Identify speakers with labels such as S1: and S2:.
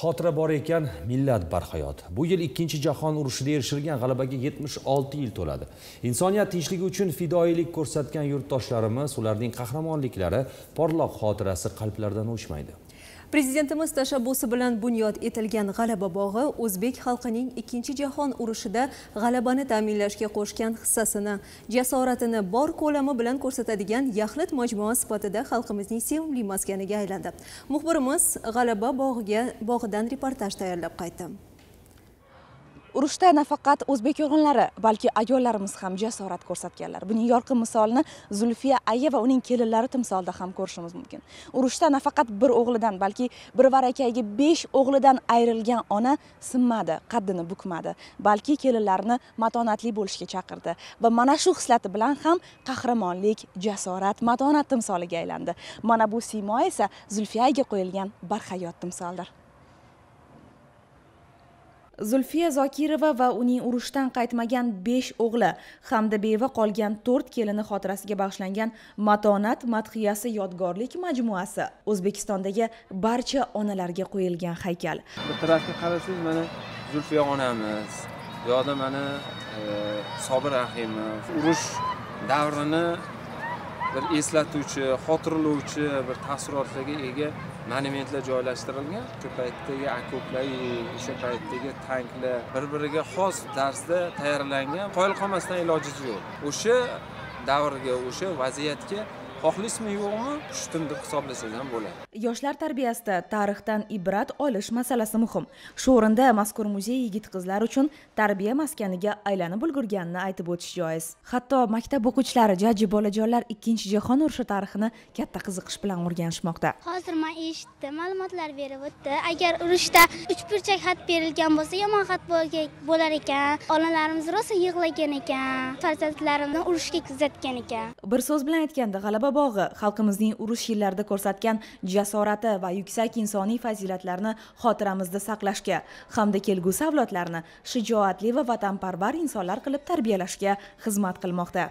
S1: xotira bor ekan millat barhayot. Bu yil ikkinchi jahon urushida erishilgan g'alabaga 76 yil to'ladi. Insoniyat tinchligi uchun fidoyilik ko'rsatgan yurtdoshlarimiz ularning qahramonliklari porloq xotirasi qalblardan o'chmaydi.
S2: Prezidentimiz tashabbusi bilan bunyod etilgan g'alaba bog'i o'zbek xalqining ikkinchi jahon urushida g'alabani ta'minlashga qo'shgan hissasini jasoratini bor ko'lami bilan ko'rsatadigan yaxlit majmua sifatida xalqimizning sevimli maskaniga aylandi. Muxbirimiz g'alaba bog'iga bog'idan reportaj tayyorlab qaytdi.
S3: Urushda nafaqat o'zbek o'g'illari balki ayollarimiz ham jasorat ko'rsatganlar. Buning yorqin misolini zulfiya aya va uning kelinlari timsolida ham ko'rishimiz mumkin. Urushda nafaqat bir o'g'lidan balki bir varakayiga besh o'g'lidan ayrilgan ona sinmadi qaddini bukmadi. Balki kelinlarini matonatli bo'lishga chaqirdi. Va mana shu xislati bilan ham qahramonlik jasorat matonat timsoliga aylandi. Mana bu siymo esa zulfiyaga qo'yilgan barhayot timsoldir. Zulfiya zokirova va uning urushdan qaytmagan besh o'g'li hamda beva qolgan to'rt kelini xotirasiga bag'ishlangan matonat madhiyasi yodgorlik majmuasi o'zbekistondagi barcha onalarga qo'yilgan haykal.
S4: Bir tarafga qarasangiz mana zulfiya onamiz bu yoqda mana e, sobir rahimov urush davrini bir eslatuvchi xotirlovchi bir taassurotlarga ega monumentlar joylashtirilgan. O'sha paytdagi okoplar o'sha paytdagi tanklar bir biriga xos tarzda tayyorlangan. Qoyil qolmasdan ilojisi yo'q. O'sha davrga o'sha vaziyatga xohlaysizmi yo'qmi? Tushdim deb hisoblasangiz ham bo'ladi.
S3: Yoshlar tarbiyasida tarixdan ibrat olish masalasi muhim. Shu o'rinda mazkur muzey yigit qizlar uchun tarbiya maskaniga aylanib ulgurganini aytib o'tish joiz. Hatto maktab o'quvchilari jajji bolajonlar ikkinchi jahon urushi tarixini katta qiziqish bilan o'rganishmoqda.
S5: Hozir man eshitdim ma'lumotlar berib o'tdi. Agar urushda uchburchak xat berilgan bo'lsa yomon xat bo'lar ekan. Onalarimiz rosa yig'lagan ekan. Farzandlarini urushga kuzatgan ekan.
S3: Bir so'z bilan aytganda g'alaba bog'i xalqimizning urush yillarida ko'rsatgan jasorati va yuksak insoniy fazilatlarni xotiramizda saqlashga hamda kelgusi avlodlarni shijoatli va vatanparvar insonlar qilib tarbiyalashga xizmat qilmoqda.